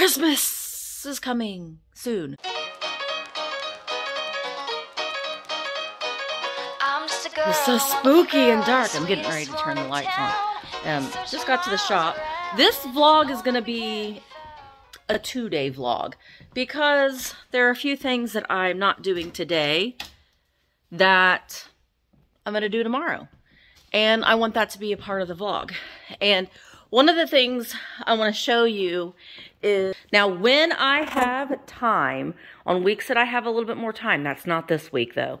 Christmas is coming soon. It's so spooky and dark. I'm getting ready to turn the lights on. Um, just got to the shop. This vlog is going to be a two-day vlog because there are a few things that I'm not doing today that I'm going to do tomorrow. And I want that to be a part of the vlog. And one of the things I want to show you is, now when I have time, on weeks that I have a little bit more time, that's not this week though,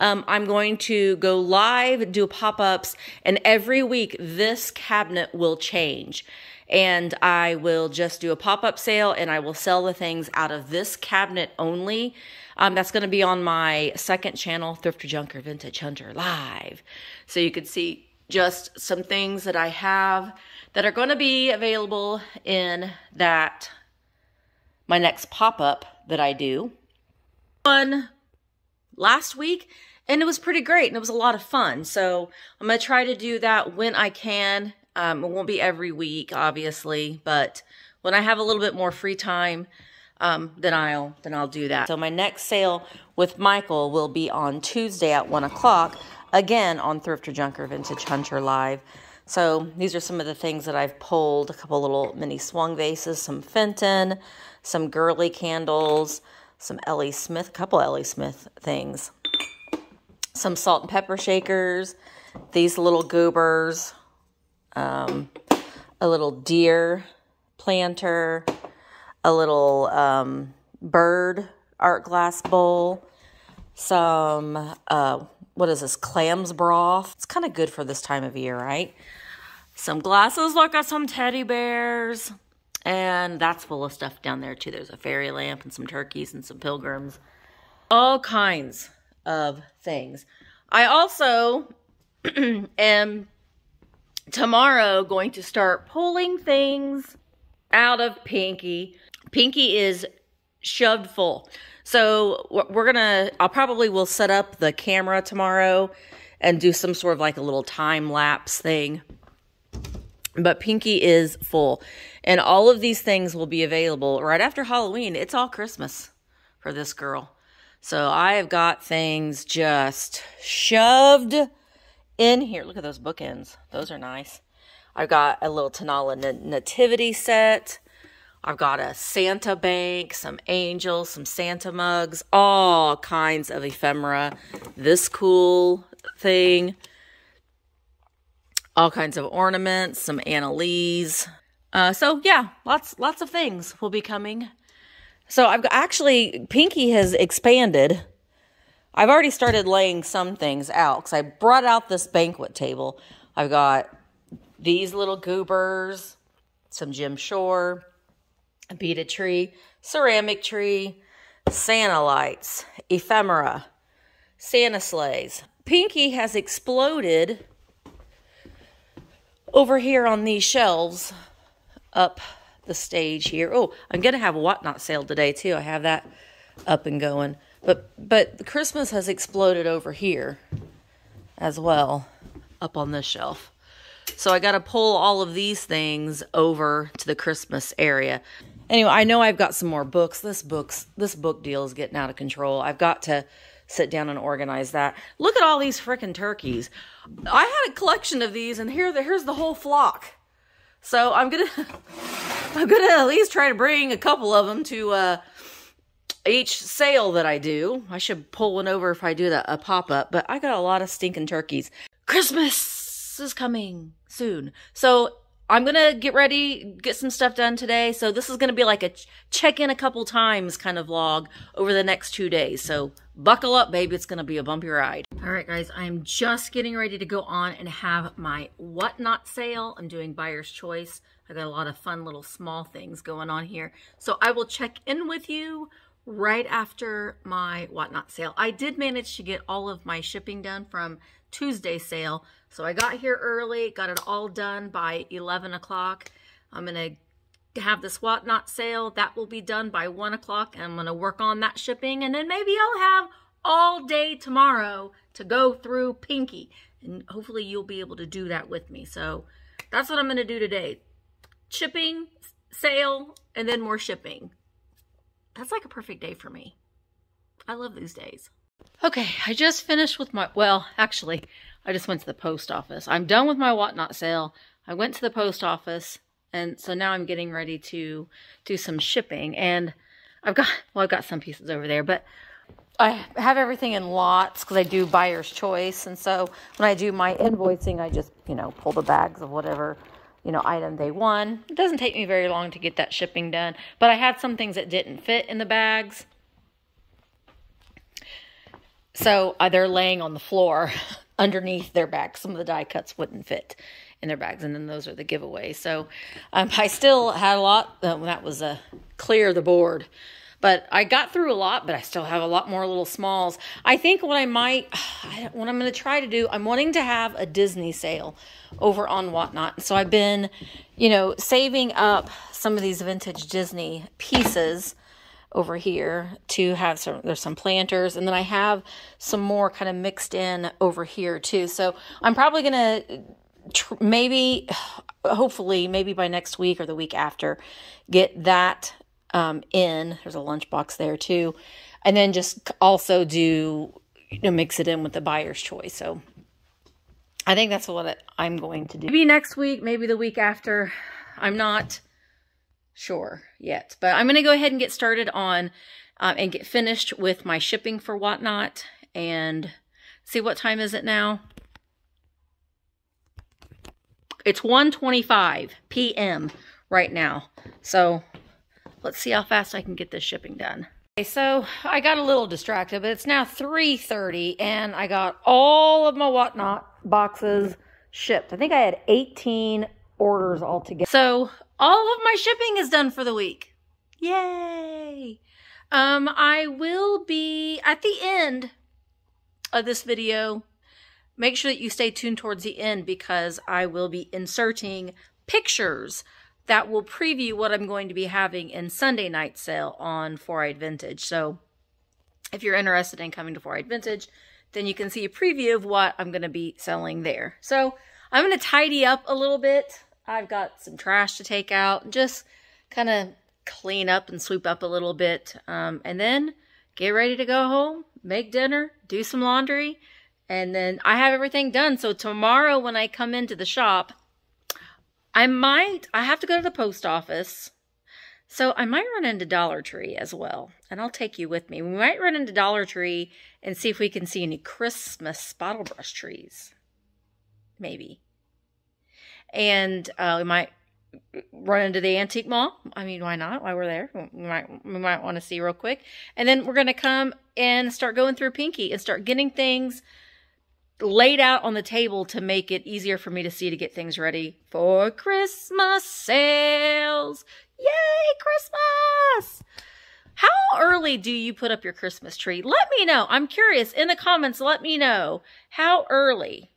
um, I'm going to go live, do pop-ups, and every week this cabinet will change. And I will just do a pop-up sale and I will sell the things out of this cabinet only. Um, that's going to be on my second channel, Thrifter Junker Vintage Hunter Live. So you can see just some things that I have that are going to be available in that, my next pop-up that I do. One last week and it was pretty great and it was a lot of fun. So I'm going to try to do that when I can. Um, it won't be every week, obviously, but when I have a little bit more free time, um, then I'll then I'll do that. So my next sale with Michael will be on Tuesday at one o'clock, again on Thrifter Junker Vintage Hunter Live. So these are some of the things that I've pulled: a couple little mini swung vases, some Fenton, some girly candles, some L.E. Smith, a couple L.E. Smith things, some salt and pepper shakers, these little goobers, um, a little deer planter, a little um, bird art glass bowl, some, uh, what is this, clams broth. It's kind of good for this time of year, right? Some glasses, look at some teddy bears. And that's full of stuff down there too. There's a fairy lamp and some turkeys and some pilgrims. All kinds of things. I also am tomorrow going to start pulling things out of Pinky. Pinky is shoved full. So we're to, I'll probably will set up the camera tomorrow and do some sort of like a little time lapse thing. But Pinky is full. And all of these things will be available right after Halloween. It's all Christmas for this girl. So I have got things just shoved in here. Look at those bookends. Those are nice. I've got a little Tonala nativity set. I've got a Santa bank, some angels, some Santa mugs, all kinds of ephemera. This cool thing. All kinds of ornaments, some Annalees. Uh, so yeah, lots lots of things will be coming so I've actually, Pinky has expanded. I've already started laying some things out because I brought out this banquet table. I've got these little goobers, some Jim Shore, a beaded tree, ceramic tree, Santa lights, ephemera, Santa sleighs. Pinky has exploded over here on these shelves up the stage here. Oh, I'm going to have a whatnot sale today too. I have that up and going. But but the Christmas has exploded over here as well up on this shelf. So I got to pull all of these things over to the Christmas area. Anyway, I know I've got some more books. This books this book deal is getting out of control. I've got to sit down and organize that. Look at all these freaking turkeys. I had a collection of these and here the, here's the whole flock. So I'm gonna I'm gonna at least try to bring a couple of them to uh, each sale that I do. I should pull one over if I do that a pop up, but I got a lot of stinking turkeys. Christmas is coming soon, so I'm gonna get ready, get some stuff done today. So this is gonna be like a check in a couple times kind of vlog over the next two days. So buckle up, baby. It's gonna be a bumpy ride. All right, guys, I'm just getting ready to go on and have my whatnot sale. I'm doing buyer's choice. I got a lot of fun little small things going on here. So I will check in with you right after my whatnot sale. I did manage to get all of my shipping done from Tuesday sale. So I got here early, got it all done by 11 o'clock. I'm going to have this whatnot sale. That will be done by 1 o'clock. I'm going to work on that shipping. And then maybe I'll have all day tomorrow to go through Pinky. And hopefully you'll be able to do that with me. So that's what I'm going to do today. Shipping, sale, and then more shipping. That's like a perfect day for me. I love these days. Okay, I just finished with my, well, actually, I just went to the post office. I'm done with my whatnot sale. I went to the post office, and so now I'm getting ready to do some shipping. And I've got, well, I've got some pieces over there, but I have everything in lots because I do buyer's choice. And so when I do my invoicing, I just, you know, pull the bags of whatever, you know, item they won. It doesn't take me very long to get that shipping done. But I had some things that didn't fit in the bags. So uh, they're laying on the floor underneath their bags. Some of the die cuts wouldn't fit in their bags, and then those are the giveaways. So um, I still had a lot. Uh, that was a clear the board. But I got through a lot, but I still have a lot more little smalls. I think what I might, what I'm going to try to do, I'm wanting to have a Disney sale over on Whatnot. So I've been, you know, saving up some of these vintage Disney pieces over here to have some there's some planters and then I have some more kind of mixed in over here too. So I'm probably going to tr- maybe hopefully maybe by next week or the week after get that um, in. There's a lunchbox there too. And then just also do, you know, mix it in with the buyer's choice. So I think that's what I'm going to do. Maybe next week, maybe the week after. I'm not sure yet. But I'm going to go ahead and get started on um, and get finished with my shipping for Whatnot. And see what time is it now? It's 1.25 p.m. right now. So Let's see how fast I can get this shipping done. Okay, so I got a little distracted, but it's now 3.30 and I got all of my whatnot boxes shipped. I think I had 18 orders altogether. So all of my shipping is done for the week. Yay! Um, I will be at the end of this video. Make sure that you stay tuned towards the end because I will be inserting pictures that will preview what I'm going to be having in Sunday night sale on 4-Eyed Vintage. So if you're interested in coming to 4-Eyed Vintage, then you can see a preview of what I'm going to be selling there. So I'm going to tidy up a little bit. I've got some trash to take out and just kind of clean up and sweep up a little bit. Um, and then get ready to go home, make dinner, do some laundry, and then I have everything done. So tomorrow when I come into the shop, I might, I have to go to the post office. So I might run into Dollar Tree as well. And I'll take you with me. We might run into Dollar Tree and see if we can see any Christmas bottle brush trees. Maybe. And uh, we might run into the antique mall. I mean, why not? Why we're there? We might we might want to see real quick. And then we're to come and start going through Pinky and start getting things laid out on the table to make it easier for me to see to get things ready for Christmas sales. Yay, Christmas! How early do you put up your Christmas tree? Let me know. I'm curious. In the comments, let me know. How early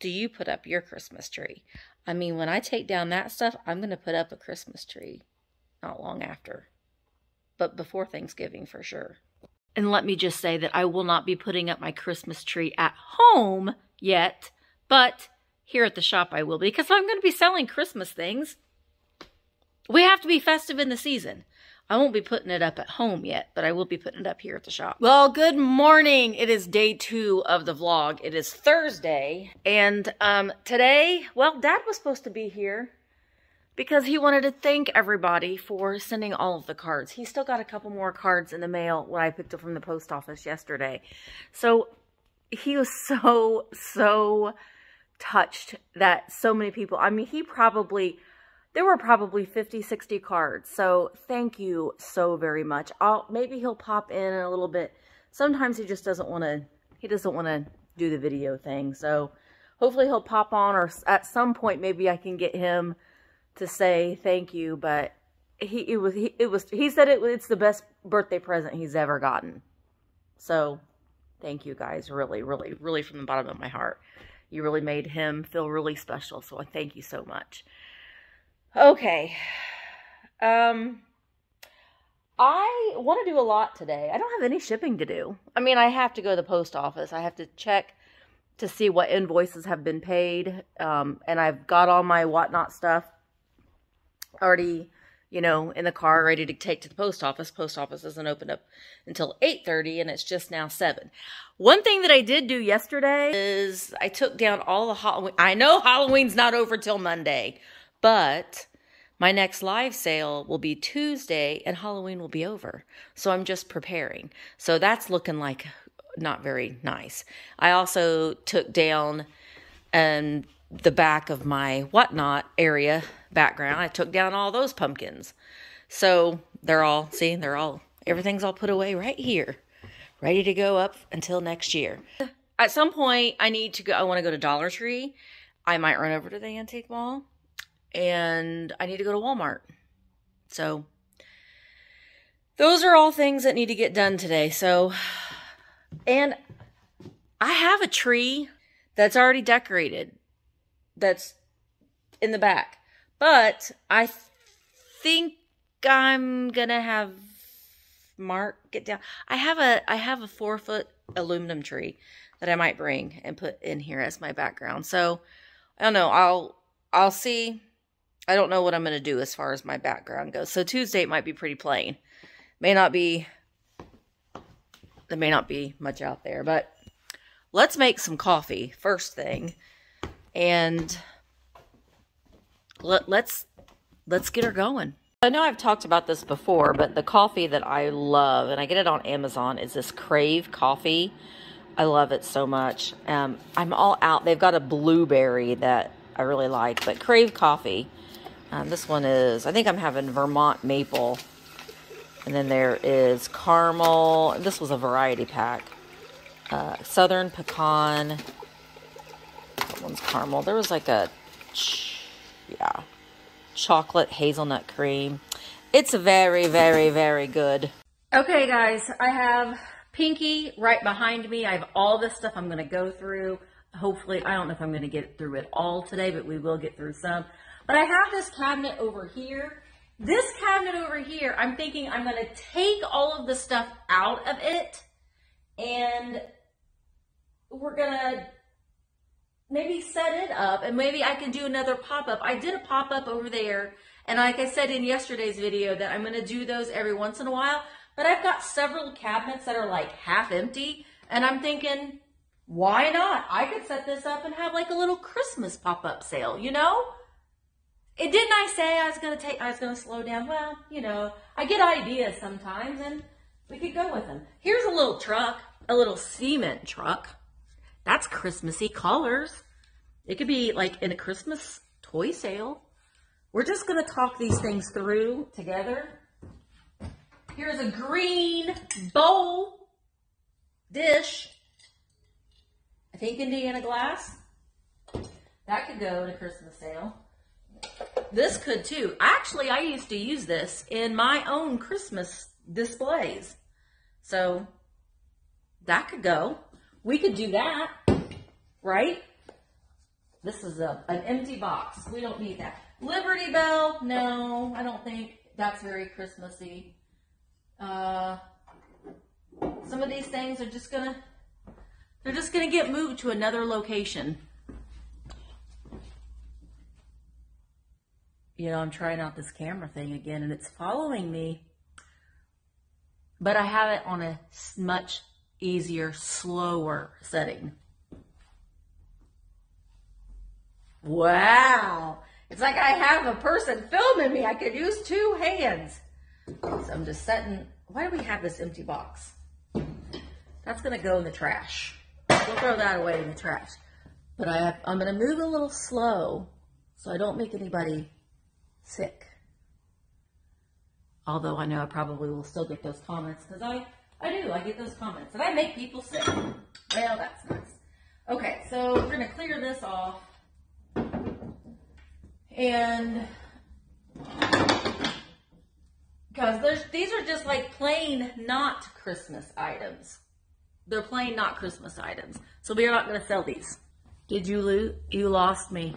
do you put up your Christmas tree? I mean, when I take down that stuff, I'm going to put up a Christmas tree not long after. But before Thanksgiving for sure. And let me just say that I will not be putting up my Christmas tree at home yet, but here at the shop I will be because I'm going to be selling Christmas things. We have to be festive in the season. I won't be putting it up at home yet, but I will be putting it up here at the shop. Well, good morning. It is day two of the vlog. It is Thursday. And um, today, well, Dad was supposed to be here because he wanted to thank everybody for sending all of the cards. He still got a couple more cards in the mail when I picked up from the post office yesterday. So he was so, so touched that so many people, I mean, he probably, there were probably 50, 60 cards. So thank you so very much. I'll, maybe he'll pop in, in a little bit. Sometimes he just doesn't want to, he doesn't want to do the video thing. So hopefully he'll pop on or at some point maybe I can get him to say thank you, but he it was he it was he said it it's the best birthday present he's ever gotten. So, thank you guys, really, really, really from the bottom of my heart. You really made him feel really special, so I thank you so much. Okay. Um I want to do a lot today. I don't have any shipping to do. I mean, I have to go to the post office. I have to check to see what invoices have been paid. Um, and I've got all my whatnot stuff already, you know, in the car ready to take to the post office. Post office doesn't open up until 8.30 and it's just now 7. One thing that I did do yesterday is I took down all the Halloween. I know Halloween's not over till Monday, but my next live sale will be Tuesday and Halloween will be over. So I'm just preparing. So that's looking like not very nice. I also took down and the back of my whatnot area background. I took down all those pumpkins. So they're all, see, they're all, everything's all put away right here, ready to go up until next year. At some point, I need to go, I want to go to Dollar Tree. I might run over to the antique mall and I need to go to Walmart. So those are all things that need to get done today. So, and I have a tree that's already decorated that's in the back. But I think I'm gonna have Mark get down. I have a I have a four foot aluminum tree that I might bring and put in here as my background. So I don't know. I'll I'll see. I don't know what I'm gonna do as far as my background goes. So Tuesday it might be pretty plain. May not be. There may not be much out there, but let's make some coffee first thing, and let, let's let's get her going. I know I've talked about this before, but the coffee that I love, and I get it on Amazon, is this Crave coffee. I love it so much. Um, I'm all out. They've got a blueberry that I really like, but Crave coffee. Um, this one is, I think I'm having Vermont maple. And then there is caramel. This was a variety pack. Uh, Southern pecan. That one's caramel. There was like a yeah, chocolate hazelnut cream. It's very, very, very good. Okay, guys, I have Pinky right behind me. I have all this stuff I'm going to go through. Hopefully, I don't know if I'm going to get through it all today, but we will get through some. But I have this cabinet over here. This cabinet over here, I'm thinking I'm going to take all of the stuff out of it and we're going to maybe set it up and maybe I can do another pop-up. I did a pop-up over there and like I said in yesterday's video that I'm going to do those every once in a while, but I've got several cabinets that are like half empty and I'm thinking, why not? I could set this up and have like a little Christmas pop-up sale, you know? It didn't I say I was going to take, I was going to slow down? Well, you know, I get ideas sometimes and we could go with them. Here's a little truck, a little cement truck. That's Christmassy colors. It could be like in a Christmas toy sale. We're just going to talk these things through together. Here's a green bowl dish. I think Indiana glass. That could go in a Christmas sale. This could too. Actually, I used to use this in my own Christmas displays. So that could go. We could do that, right? This is a, an empty box. We don't need that. Liberty Bell, no, I don't think that's very Christmassy. Uh, some of these things are just gonna, they're just gonna get moved to another location. You know, I'm trying out this camera thing again and it's following me. But I have it on a much easier, slower setting. Wow. It's like I have a person filming me. I could use two hands. So I'm just setting, why do we have this empty box? That's going to go in the trash. We'll throw that away in the trash. But I have, I'm going to move a little slow so I don't make anybody sick. Although I know I probably will still get those comments because I I do. I get those comments. And I make people sick? Well, that's nice. Okay, so we're going to clear this off. And because these are just like plain not Christmas items. They're plain not Christmas items. So we are not going to sell these. Did you lose? You lost me.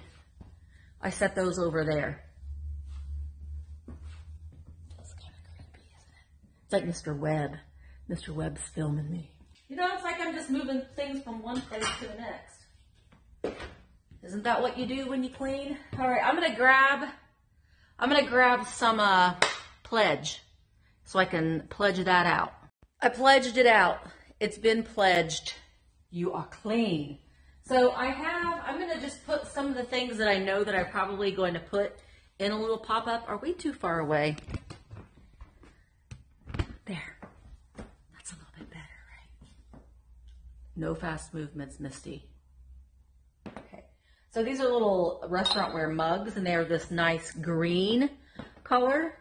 I set those over there. That's kind of creepy, isn't it? It's like Mr. Webb. Mr. Webb's filming me. You know, it's like I'm just moving things from one place to the next. Isn't that what you do when you clean? All right, I'm to grab I'm to grab some uh, pledge so I can pledge that out. I pledged it out. It's been pledged. You are clean. So I have, I'm to just put some of the things that I know that I'm probably going to put in a little pop-up. Are we too far away? There. That's a little bit better, right? No fast movements, Misty. Okay. So these are little restaurant wear mugs, and they're this nice green color.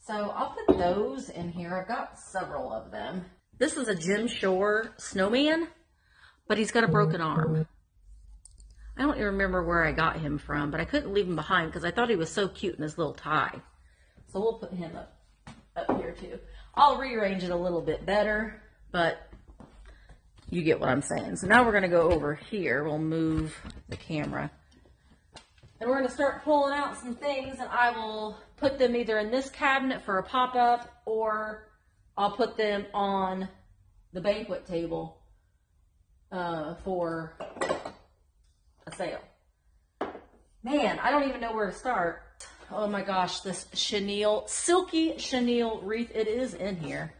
So I'll put those in here. I've got several of them. This is a Jim Shore snowman, but he's got a broken arm. I don't even remember where I got him from, but I couldn't leave him behind because I thought he was so cute in his little tie. So we'll put him up, up here too. I'll rearrange it a little bit better, but you get what I'm saying. So now we're going to go over here. We'll move the camera. And we're going to start pulling out some things and I will put them either in this cabinet for a pop-up or I'll put them on the banquet table uh, for a sale. Man, I don't even know where to start. Oh my gosh, this chenille, silky chenille wreath, it is in here.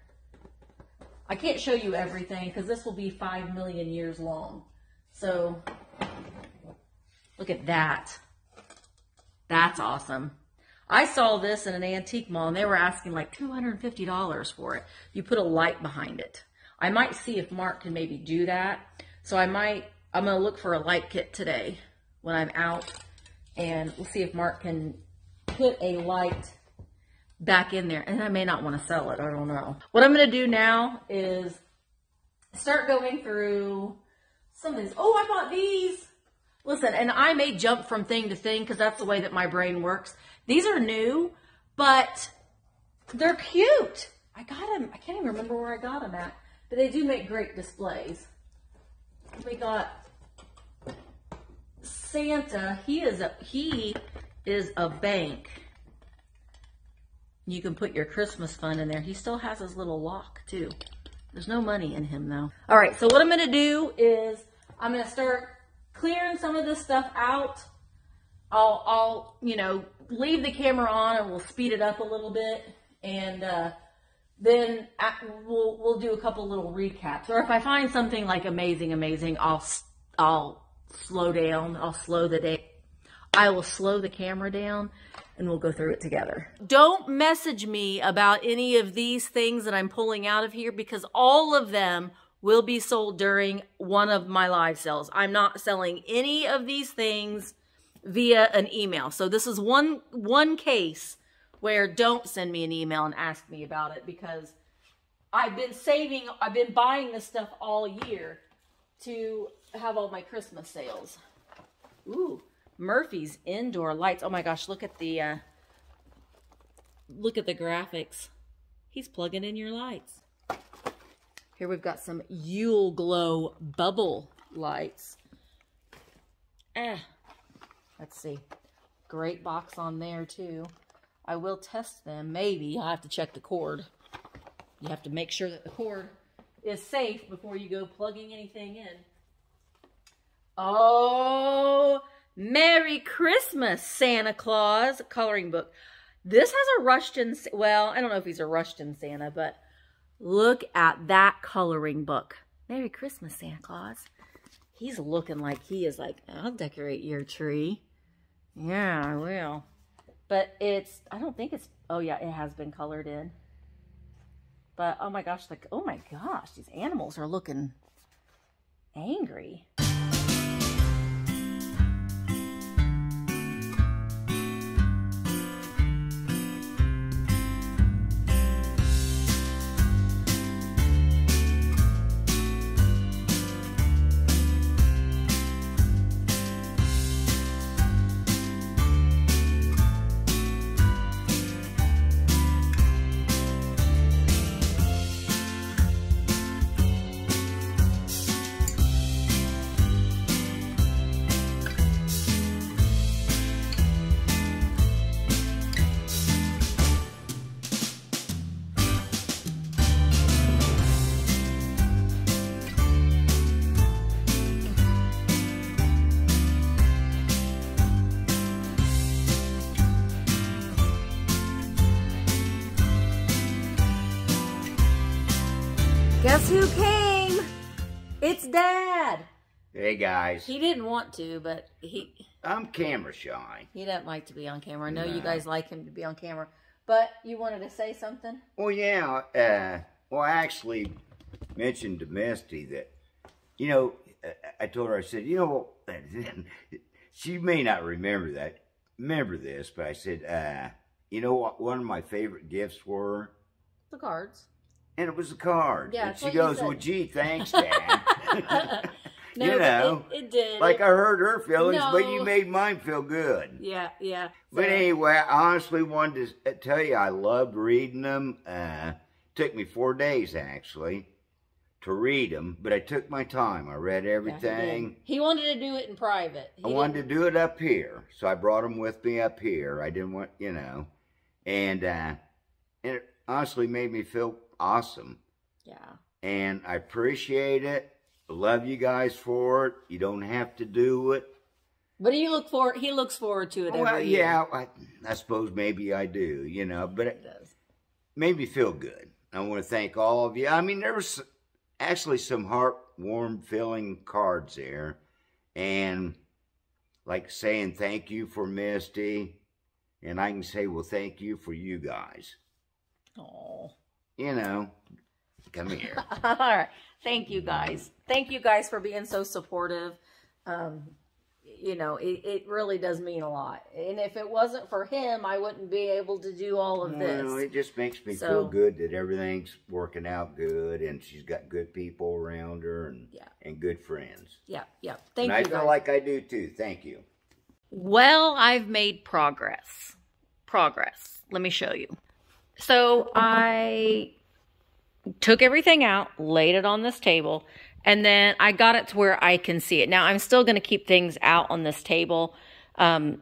I can't show you everything because this will be five million years long. So, look at that. That's awesome. I saw this in an antique mall and they were asking like $250 for it. You put a light behind it. I might see if Mark can maybe do that. So I might I'm going to look for a light kit today when I'm out and we'll see if Mark can put a light back in there. And I may not want to sell it. I don't know. What I'm going to do now is start going through some of these. Oh, I bought these. Listen, and I may jump from thing to thing because that's the way that my brain works. These are new, but they're cute. I got them. I can't even remember where I got them at, but they do make great displays. We got Santa, he is a he is a bank. You can put your Christmas fund in there. He still has his little lock too. There's no money in him though. All right, so what I'm gonna do is I'm gonna start clearing some of this stuff out. I'll, I'll, you know, leave the camera on and we'll speed it up a little bit, and uh, then we'll we'll do a couple little recaps. Or if I find something like amazing, amazing, I'll I'll slow down. I'll slow the day. I will slow the camera down and we'll go through it together. Don't message me about any of these things that I'm pulling out of here because all of them will be sold during one of my live sales. I'm not selling any of these things via an email. So this is one one case where don't send me an email and ask me about it because I've been saving, I've been buying this stuff all year to have all my Christmas sales. Ooh, Murphy's indoor lights. Oh my gosh, look at the uh, look at the graphics. He's plugging in your lights. Here we've got some Yule Glow bubble lights. Eh, let's see. Great box on there too. I will test them. Maybe i have to check the cord. You have to make sure that the cord is safe before you go plugging anything in. Oh, Merry Christmas, Santa Claus coloring book. This has a Rushton, well, I don't know if he's a Rushton Santa, but look at that coloring book. Merry Christmas, Santa Claus. He's looking like he is like, I'll decorate your tree. Yeah, I will. But it's, I don't think it's, oh yeah, it has been colored in. But oh my gosh, like, oh my gosh, these animals are looking angry. Guess who came? It's Dad. Hey guys, He didn't want to, but he I'm camera shy. he doesn't like to be on camera. I know you guys like him to be on camera, but you wanted to say something. Well, yeah. Uh, well, I actually mentioned to Misty that, you know, I- I told her I said, you know, she may not remember that, remember this, but I said, uh, you know what? One of my favorite gifts were, The cards. And it was a card. Yeah, and she goes, well, gee, thanks, Dad. No, you know, it, it did. like I hurt her feelings, but you made mine feel good. yeah, yeah. But So- anyway, I honestly wanted to tell you I loved reading them. Uh, took me four days actually to read them, but I took my time. I read Yeah, he everything. He, wanted to do it in private. He I wanted didn't- to do it up here, so I brought them with me up here. I didn't want, you know, and uh, and it honestly made me feel awesome. Yeah. And I appreciate it. Love you guys for it. You don't have to do it. But he look for he looks forward to it every Well, yeah, I, I suppose maybe I do, you know, but it, does. made me feel good. I want to thank all of you. I mean, there was actually some heartwarm filling cards there, and like saying thank you for Misty, and I can say, well, thank you for you guys. Oh. You know, come here. All right. Thank you guys. Thank you guys for being so supportive. Um, you know, it, it really does mean a lot. And if it wasn't for him, I wouldn't be able to do all of this. Well, it just makes me So- feel good that everything's working out good, and she's got good people around her, and Yeah. and good friends. yeah, yeah. Thank and you I feel guys. like I do too. Thank you. Well, I've made progress. Progress. Let me show you. So I took everything out, laid it on this table, and then I got it to where I can see it. Now, I'm still going to keep things out on this table um,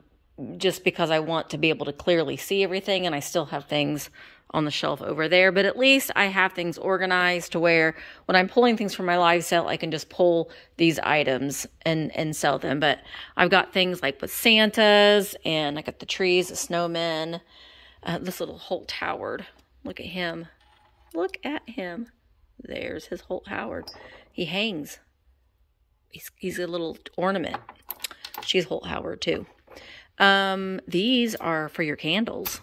just because I want to be able to clearly see everything, and I still have things on the shelf over there. But at least I have things organized to where when I'm pulling things from my live sale, I can just pull these items and, and sell them. But I've got things like with Santas, and I got the trees, the snowmen, uh, this little Holt Howard. Look at him. Look at him. There's his Holt Howard. He hangs. He's, he's a little ornament. She's Holt Howard too. Um, these are for your candles.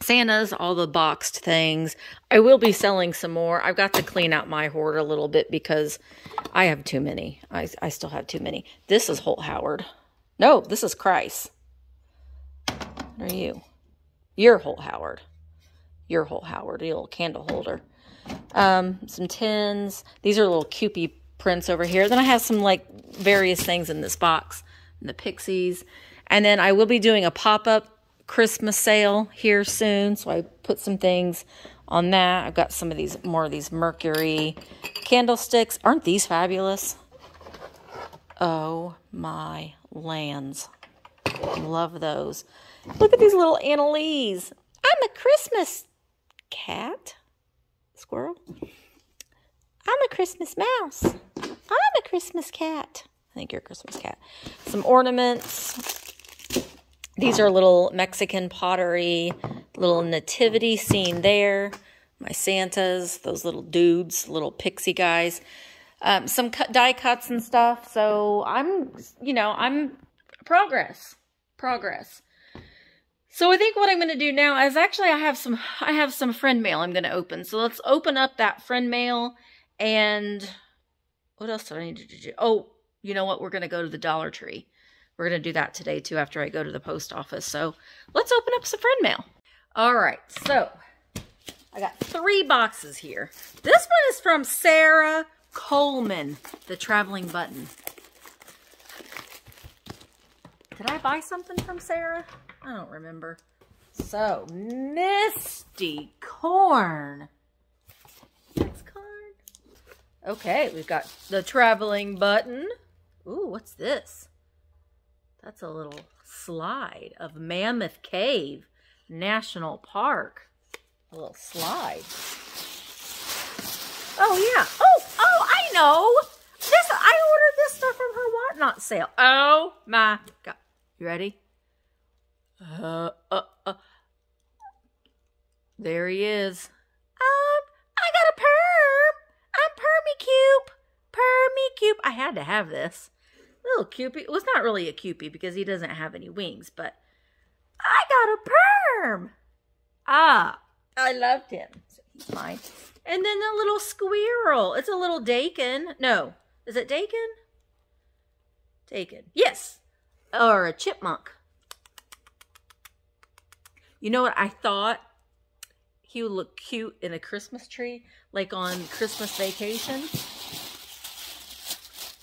Santa's, all the boxed things. I will be selling some more. I've got to clean out my hoard a little bit because I have too many. I, I still have too many. This is Holt Howard. No, this is Christ. What are you? You're Holt Howard. You're Holt Howard, your little candle holder. Um, some tins. These are little Cupid prints over here. Then I have some like various things in this box. The pixies. And then I will be doing a pop-up Christmas sale here soon. So I put some things on that. I've got some of these, more of these Mercury candlesticks. Aren't these fabulous? Oh my lands. Love those. Look at these little Annalees. I'm a Christmas cat. Squirrel. I'm a Christmas mouse. I'm a Christmas cat. I think you're a Christmas cat. Some ornaments. These are little Mexican pottery, little nativity scene there. My Santas, those little dudes, little pixie guys. Um, some cut, die cuts and stuff. So I'm, you know, I'm progress, progress. So I think what I'm going to do now is actually I have some I have some friend mail I'm going to open. So let's open up that friend mail and what else do I need to do? Oh, you know what? We're going to go to the Dollar Tree. We're going to do that today too after I go to the post office. So let's open up some friend mail. All right. So I got three boxes here. This one is from Sarah Coleman, the traveling button. Did I buy something from Sarah? I don't remember. So, Misty Corn. Next card. Okay, we've got the traveling button. Ooh, what's this? That's a little slide of Mammoth Cave National Park. A little slide. Oh, yeah. Oh, oh, I know. This, I ordered this stuff from her Whatnot sale. Oh, my God. You ready? Uh, uh, uh. There he is. Um, I got a perm. Coop. Permy Coop. I had to have this. Little Kewpie. Well, it's not really a Kewpie because he doesn't have any wings, but I got a perm. Ah, I loved him. So mine. And then the little squirrel. It's a little Dakin. No. Is it Dakin? Dakin. Yes. Or a chipmunk. You know what I thought? He would look cute in a Christmas tree, like on Christmas vacation.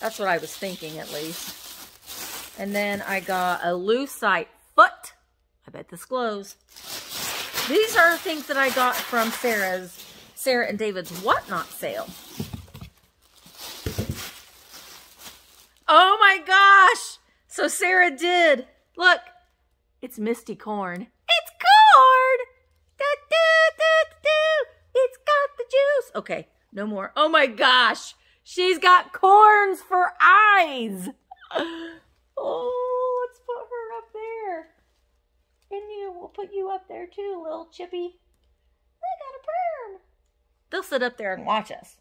That's what I was thinking, at least. And then I got a lucite foot. I bet this glows. These are things that I got from Sarah's, Sarah and David's Whatnot sale. Oh my gosh! So Sarah did. Look, it's Misty Corn. Corn! Okay, no more. Oh my gosh! She's got corns for eyes! Oh, let's put her up there. And you, we'll put you up there too, little chippy. I got a perm. They'll sit up there and watch us.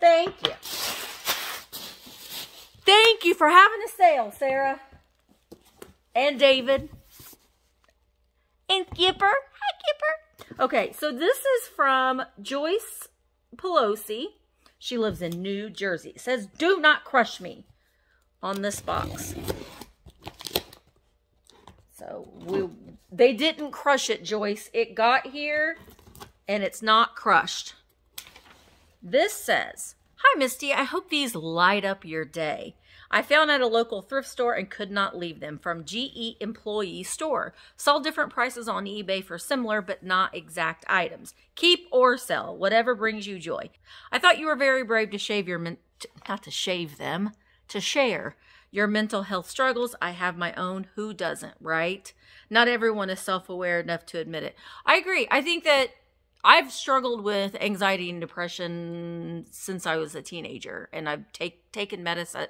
Thank you. Thank you for having a sale, Sarah. And David. And Kipper. Hi, Kipper. Okay, so this is from Joyce Pelosi. She lives in New Jersey. It says, do not crush me on this box. So we, they didn't crush it, Joyce. It got here and it's not crushed. This says, Hi, Misty. I hope these light up your day. I found at a local thrift store and could not leave them from GE Employee Store. Saw different prices on eBay for similar but not exact items. Keep or sell, whatever brings you joy. I thought you were very brave to shave your, not to shave them, to share your mental health struggles. I have my own. Who doesn't, right? Not everyone is self aware enough to admit it. I agree. I think that I've struggled with anxiety and depression since I was a teenager, and I've take, taken medicine,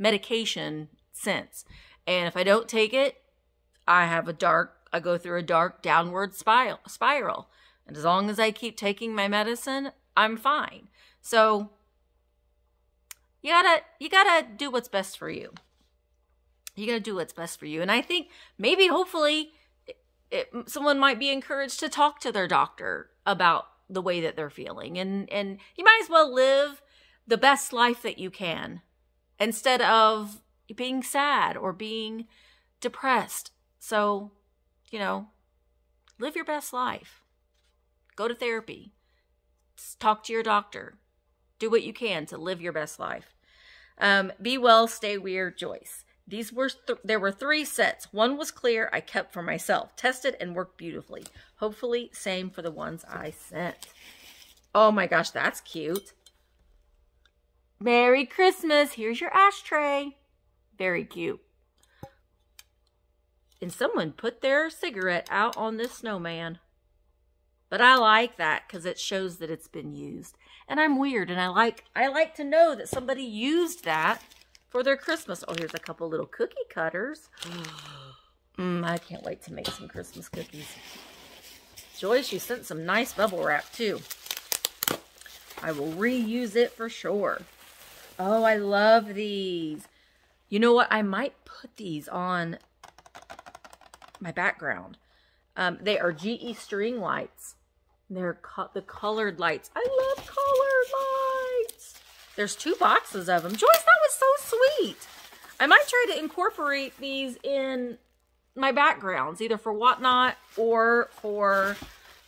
medication since. And if I don't take it, I have a dark, I go through a dark downward spiral. And as long as I keep taking my medicine, I'm fine. So you gotta, you gotta do what's best for you. You gotta do what's best for you. And I think maybe, hopefully, it, someone might be encouraged to talk to their doctor about the way that they're feeling and and you might as well live the best life that you can instead of being sad or being depressed so you know live your best life go to therapy talk to your doctor do what you can to live your best life um, be well stay weird joyce these were th there were three sets. One was clear. I kept for myself. Tested and worked beautifully. Hopefully, same for the ones I sent. Oh my gosh, that's cute. Merry Christmas. Here's your ashtray. Very cute. And someone put their cigarette out on this snowman. But I like that because it shows that it's been used. And I'm weird and I like I like to know that somebody used that for their Christmas. Oh, here's a couple little cookie cutters. mm, I can't wait to make some Christmas cookies. Joyce, you sent some nice bubble wrap too. I will reuse it for sure. Oh, I love these. You know what? I might put these on my background. Um, they are GE string lights. They're co the colored lights. I love colored lights. There's two boxes of them. Joyce, that was so sweet. I might try to incorporate these in my backgrounds, either for Whatnot or for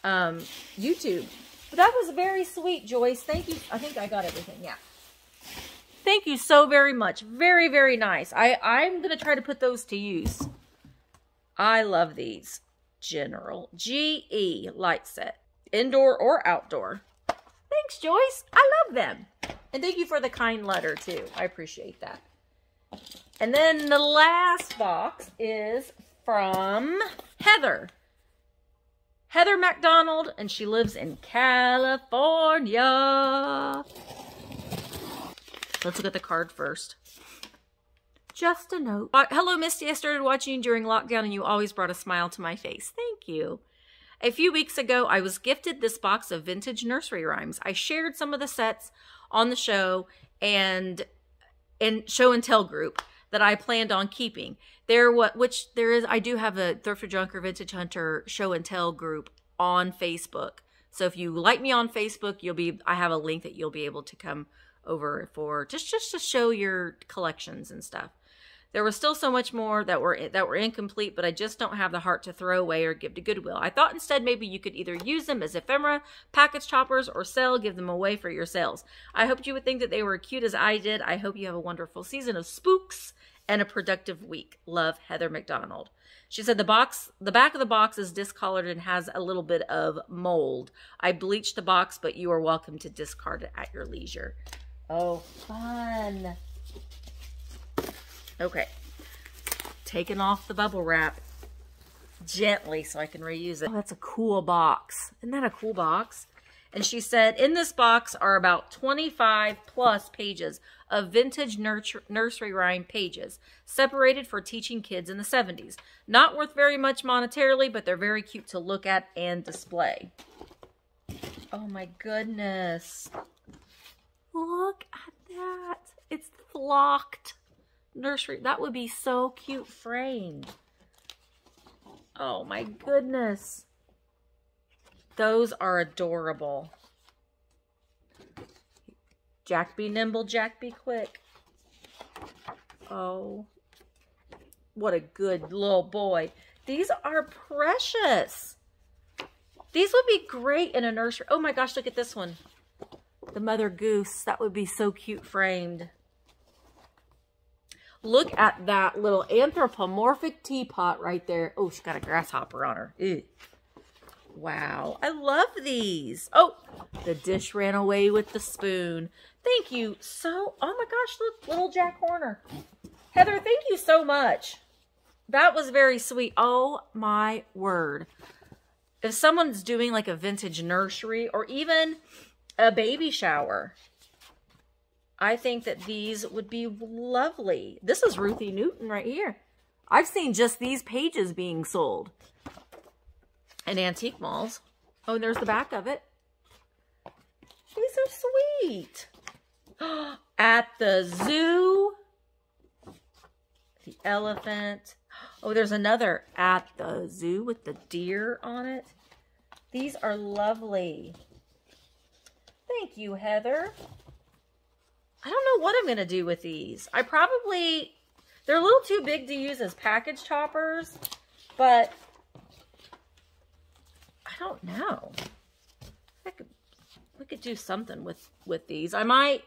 um, YouTube. But that was very sweet, Joyce. Thank you. I think I got everything. Yeah. Thank you so very much. Very, very nice. I, I'm going to try to put those to use. I love these. General GE light set. Indoor or outdoor. Thanks, Joyce. I love them. And thank you for the kind letter, too. I appreciate that. And then the last box is from Heather. Heather McDonald, and she lives in California. Let's look at the card first. Just a note. Hello, Misty. I started watching you during lockdown, and you always brought a smile to my face. Thank you. A few weeks ago, I was gifted this box of vintage nursery rhymes. I shared some of the sets on the show and and show and tell group that I planned on keeping. There what which there is I do have a Thrifter Junker Vintage Hunter show and tell group on Facebook. So if you like me on Facebook, you'll be I have a link that you'll be able to come over for just just to show your collections and stuff. There was still so much more that were that were incomplete, but I just don't have the heart to throw away or give to Goodwill. I thought instead maybe you could either use them as ephemera, package choppers, or sell, give them away for your sales. I hoped you would think that they were cute as I did. I hope you have a wonderful season of spooks and a productive week. Love, Heather McDonald. She said the box, the back of the box is discolored and has a little bit of mold. I bleached the box, but you are welcome to discard it at your leisure. Oh, fun. Okay. Taking off the bubble wrap gently so I can reuse it. Oh, that's a cool box. Isn't that a cool box? And she said, in this box are about 25 plus pages of vintage nursery rhyme pages, separated for teaching kids in the 70s. Not worth very much monetarily, but they're very cute to look at and display. Oh my goodness. Look flocked nursery. That would be so cute framed. Oh my goodness. Those are adorable. Jack be nimble, Jack be quick. Oh, what a good little boy. These are precious. These would be great in a nursery. Oh my gosh, look at this one. The mother goose. That would be so cute framed. Look at that little anthropomorphic teapot right there. Oh, she's got a grasshopper on her. Ew. Wow. I love these. Oh, the dish ran away with the spoon. Thank you so... Oh my gosh, look. Little Jack Horner. Heather, thank you so much. That was very sweet. Oh my word. If someone's doing like a vintage nursery or even a baby shower, I think that these would be lovely. This is Ruthie Newton right here. I've seen just these pages being sold in antique malls. Oh, and there's the back of it. These are sweet. At the zoo. The elephant. Oh, there's another at the zoo with the deer on it. These are lovely. Thank you, Heather. I don't know what I'm going to do with these. I probably, they're a little too big to use as package choppers, but I don't know. I could, we could do something with, with these. I might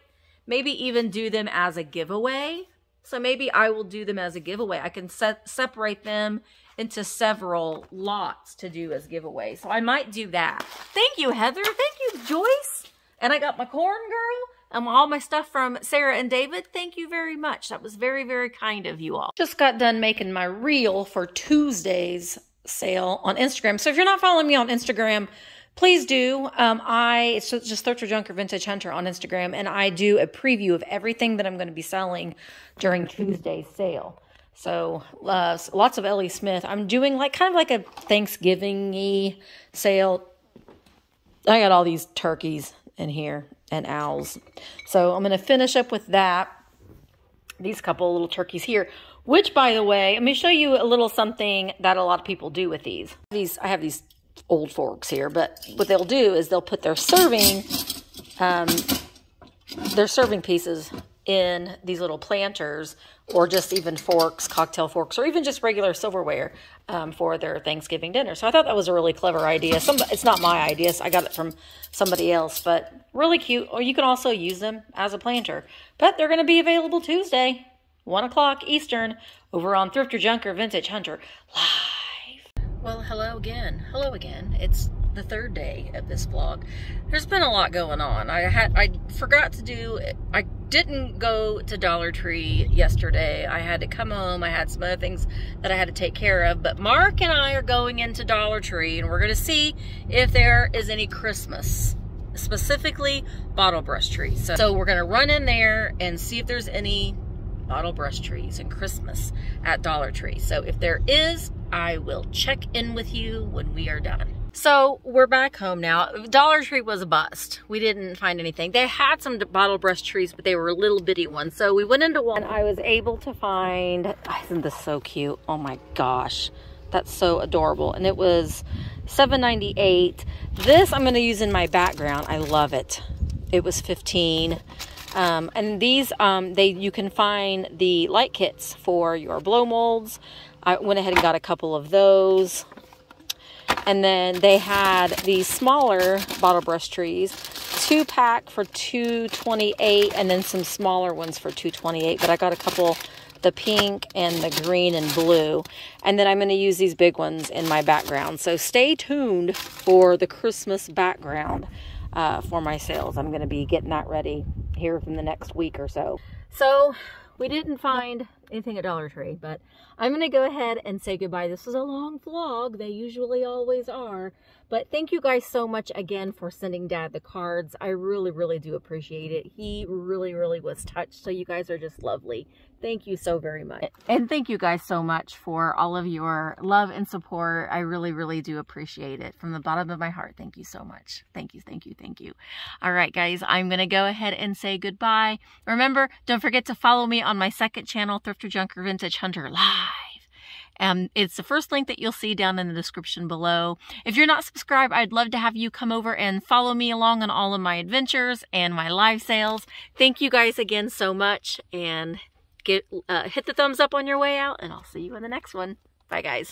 maybe even do them as a giveaway. So maybe I will do them as a giveaway. I can set, separate them into several lots to do as giveaways. So I might do that. Thank you, Heather. Thank you, Joyce. And I got my corn girl um, all my stuff from Sarah and David. Thank you very much. That was very, very kind of you all. Just got done making my reel for Tuesday's sale on Instagram. So if you're not following me on Instagram, please do. Um, I it's just Thrifter Junker Vintage Hunter on Instagram, and I do a preview of everything that I'm going to be selling during Tuesday's sale. So uh, lots of L.E. Smith. I'm doing like kind of like a Thanksgiving-y sale. I got all these turkeys in here and owls. So I'm going to finish up with that. These couple little turkeys here, which by the way, let me show you a little something that a lot of people do with these. These I have these old forks here, but what they'll do is they'll put their serving, um, their serving pieces in these little planters or just even forks, cocktail forks, or even just regular silverware um, for their Thanksgiving dinner. So I thought that was a really clever idea. Some, it's not my idea. So I got it from somebody else, but really cute. Or you can also use them as a planter. But they're going to be available Tuesday, 1 o'clock Eastern, over on Thrifter Junker Vintage Hunter live. Well, hello again. Hello again. It's the third day of this vlog. There's been a lot going on. I had I forgot to do I didn't go to Dollar Tree yesterday. I had to come home. I had some other things that I had to take care of. But Mark and I are going into Dollar Tree and we're going to see if there is any Christmas, specifically bottle brush trees. So, so we're going to run in there and see if there's any bottle brush trees and Christmas at Dollar Tree. So if there is, I will check in with you when we are done. So we're back home now. Dollar Tree was a bust. We didn't find anything. They had some bottle brush trees, but they were a little bitty ones. So we went into one and I was able to find, isn't this so cute? Oh my gosh. That's so adorable. And it was $7.98. This I'm going to use in my background. I love it. It was 15 um, and these, um, they you can find the light kits for your blow molds. I went ahead and got a couple of those. And then they had these smaller bottle brush trees, two pack for 228 and then some smaller ones for 228. But I got a couple, the pink and the green and blue. And then I'm going to use these big ones in my background. So stay tuned for the Christmas background uh, for my sales. I'm going to be getting that ready here from the next week or so. So we didn't find anything at Dollar Tree, but I'm going to go ahead and say goodbye. This was a long vlog. They usually always are. But thank you guys so much again for sending Dad the cards. I really, really do appreciate it. He really, really was touched. So you guys are just lovely. Thank you so very much. And thank you guys so much for all of your love and support. I really, really do appreciate it. From the bottom of my heart, thank you so much. Thank you, thank you, thank you. All right, guys, I'm going to go ahead and say goodbye. Remember, don't forget to follow me on my second channel, Thrifter Junker Vintage Hunter Live. Um, it's the first link that you'll see down in the description below. If you're not subscribed, I'd love to have you come over and follow me along on all of my adventures and my live sales. Thank you guys again so much and get uh, hit the thumbs up on your way out and I'll see you in the next one. Bye guys.